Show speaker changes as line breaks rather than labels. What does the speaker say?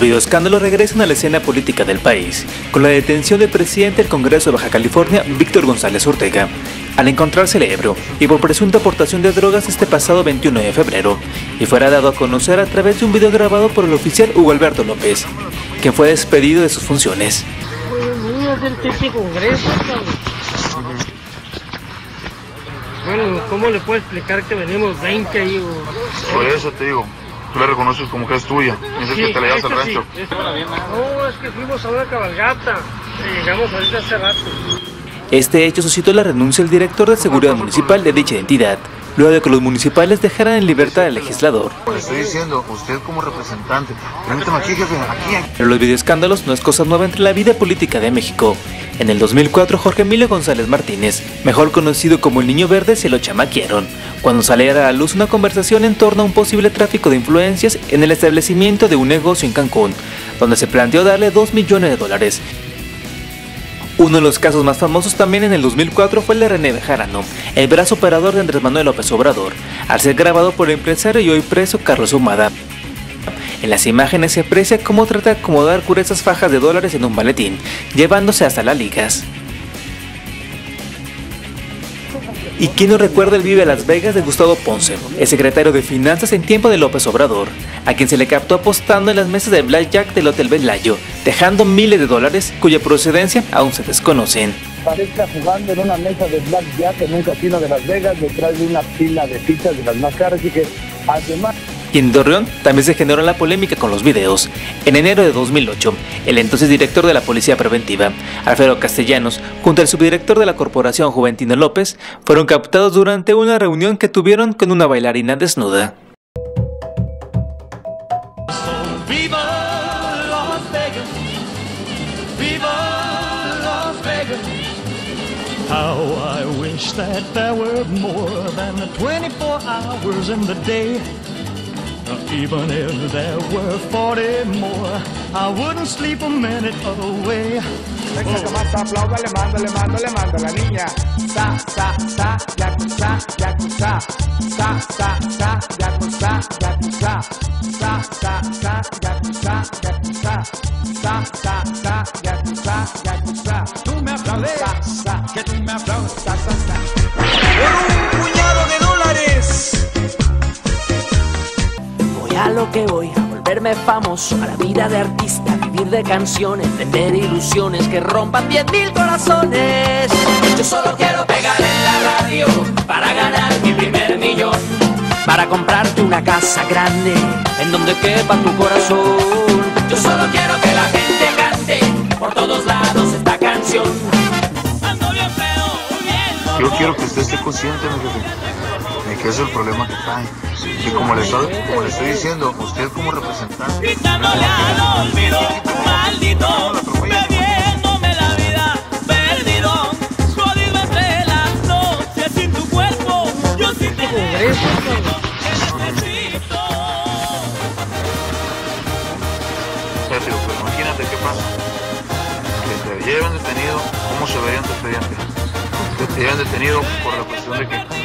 Los videoescándalos regresan a la escena política del país, con la detención del presidente del Congreso de Baja California, Víctor González Ortega, al encontrarse el Ebro y por presunta aportación de drogas este pasado 21 de febrero, y fuera dado a conocer a través de un video grabado por el oficial Hugo Alberto López, quien fue despedido de sus funciones.
Bueno, ¿cómo le puedo explicar que venimos 20 ahí?
Por eso te digo, tú la reconoces como que es tuya. Dices que te la llevas al rancho.
No, es que fuimos a una cabalgata. Llegamos ahorita hace rato.
Este hecho suscitó la renuncia del director de seguridad municipal de dicha entidad, luego de que los municipales dejaran en libertad al legislador.
Le estoy diciendo, usted como representante, permítame aquí, jefe, aquí.
Pero los videoescándalos no es cosa nueva entre la vida política de México. En el 2004, Jorge Emilio González Martínez, mejor conocido como el Niño Verde, se lo chamaquieron, cuando saliera a la luz una conversación en torno a un posible tráfico de influencias en el establecimiento de un negocio en Cancún, donde se planteó darle 2 millones de dólares, uno de los casos más famosos también en el 2004 fue el de René Bejarano, el brazo operador de Andrés Manuel López Obrador, al ser grabado por el empresario y hoy preso Carlos Humada. En las imágenes se aprecia cómo trata de acomodar gruesas fajas de dólares en un maletín, llevándose hasta las ligas. ¿Y quién no recuerda el Vive Las Vegas de Gustavo Ponce, el secretario de Finanzas en tiempo de López Obrador, a quien se le captó apostando en las mesas de blackjack del Hotel Belayo, dejando miles de dólares cuya procedencia aún se desconocen?
Parezca jugando en una mesa de blackjack en un casino de Las Vegas detrás de una pila de fichas de las más caras y que además
y en Torreón también se generó la polémica con los videos. En enero de 2008, el entonces director de la Policía Preventiva, Alfredo Castellanos, junto al subdirector de la Corporación Juventino López, fueron captados durante una reunión que tuvieron con una bailarina desnuda.
Even if there were 40 more, I wouldn't sleep a minute away. Sácale más, niña. Sa, sa, sa. Sa, sa, sa. Sa, sa, sa. Sa, sa, sa, me me
lo que voy, a volverme famoso, a la vida de artista, vivir de canciones, vender ilusiones que rompan diez mil corazones. Yo solo quiero pegar en la radio para ganar mi primer millón, para comprarte una casa grande en donde quepa tu corazón. Yo solo quiero que la gente cante por todos lados esta canción.
Yo quiero que usted esté consciente, mi jefe que es el problema que trae. Y como le estoy, como le estoy diciendo, usted como representante...
Gritándole al olvido, maldito, bebiéndome la vida, perdido, jodido entre las noches, sin tu cuerpo, yo sin necesito.
Sergio, pues imagínate qué pasa. Que te lleven detenido, ¿cómo se vería en tu expediente? Que te lleven detenido por la cuestión de que